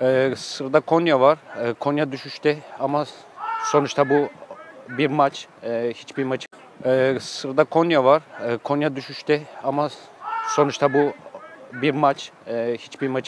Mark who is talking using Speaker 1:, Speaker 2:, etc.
Speaker 1: Ee, sırada Konya var. Ee, Konya düşüşte ama sonuçta bu bir maç. Ee, hiçbir maç. Ee, sırada Konya var. Ee, Konya düşüşte ama sonuçta bu bir maç. Ee, hiçbir maç